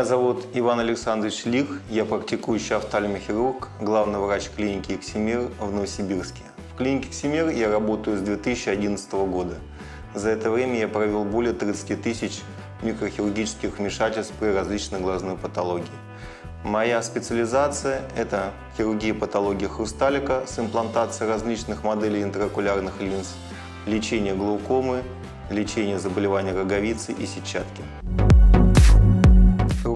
Иван Александрович Лих, я практикующий офтальмохирург, главный врач клиники «Эксимир» в Новосибирске. В клинике «Эксимир» я работаю с 2011 года. За это время я провел более 30 тысяч микрохирургических вмешательств при различных глазной патологии. Моя специализация – это хирургия патологии хрусталика с имплантацией различных моделей интраокулярных линз, лечение глаукомы, лечение заболеваний роговицы и сетчатки.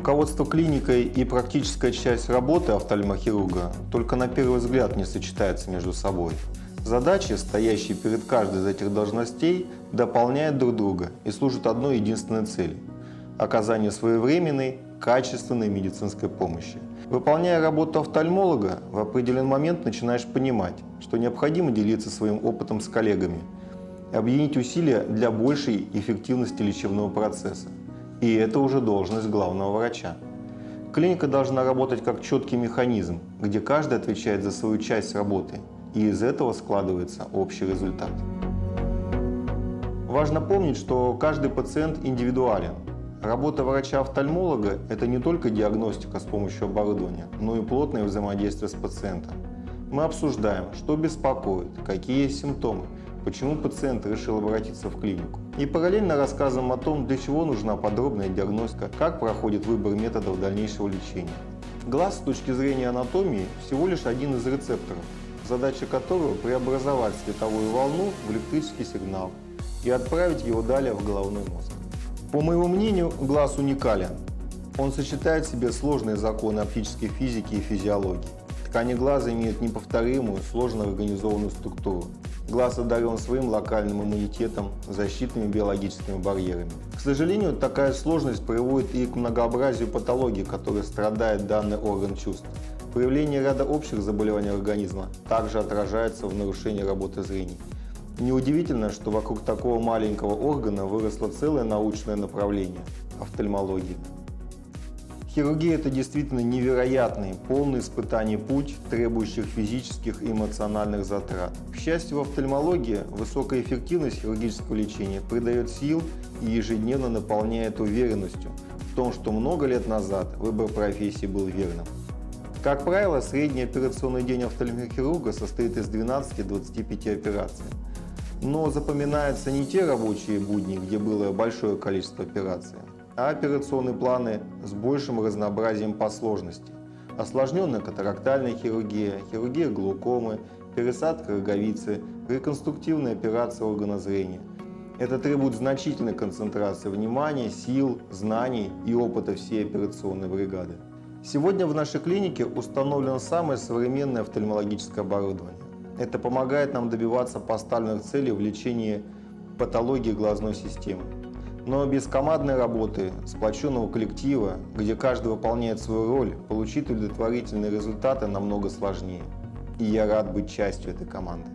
Руководство клиникой и практическая часть работы офтальмохирурга только на первый взгляд не сочетаются между собой. Задачи, стоящие перед каждой из этих должностей, дополняют друг друга и служат одной единственной цели – оказание своевременной, качественной медицинской помощи. Выполняя работу офтальмолога, в определенный момент начинаешь понимать, что необходимо делиться своим опытом с коллегами и объединить усилия для большей эффективности лечебного процесса. И это уже должность главного врача. Клиника должна работать как четкий механизм, где каждый отвечает за свою часть работы, и из этого складывается общий результат. Важно помнить, что каждый пациент индивидуален. Работа врача-офтальмолога – это не только диагностика с помощью оборудования, но и плотное взаимодействие с пациентом. Мы обсуждаем, что беспокоит, какие есть симптомы, почему пациент решил обратиться в клинику. И параллельно рассказываем о том, для чего нужна подробная диагностика, как проходит выбор методов дальнейшего лечения. Глаз с точки зрения анатомии всего лишь один из рецепторов, задача которого преобразовать световую волну в электрический сигнал и отправить его далее в головной мозг. По моему мнению, глаз уникален. Он сочетает в себе сложные законы оптической физики и физиологии. Ткани глаза имеют неповторимую, сложно организованную структуру. Глаз одарен своим локальным иммунитетом, защитными биологическими барьерами. К сожалению, такая сложность приводит и к многообразию патологий, которые страдает данный орган чувств. Проявление ряда общих заболеваний организма также отражается в нарушении работы зрения. Неудивительно, что вокруг такого маленького органа выросло целое научное направление – офтальмология. Хирургия – это действительно невероятный, полный испытаний путь, требующих физических и эмоциональных затрат. К счастью, в офтальмологии высокая эффективность хирургического лечения придает сил и ежедневно наполняет уверенностью в том, что много лет назад выбор профессии был верным. Как правило, средний операционный день офтальмохирурга состоит из 12-25 операций. Но запоминаются не те рабочие будни, где было большое количество операций, а операционные планы с большим разнообразием по сложности. Осложненная катарактальная хирургия, хирургия глаукомы, пересадка роговицы, реконструктивная операция органа зрения. Это требует значительной концентрации внимания, сил, знаний и опыта всей операционной бригады. Сегодня в нашей клинике установлено самое современное офтальмологическое оборудование. Это помогает нам добиваться поставленных целей в лечении патологии глазной системы. Но без командной работы, сплоченного коллектива, где каждый выполняет свою роль, получить удовлетворительные результаты намного сложнее. И я рад быть частью этой команды.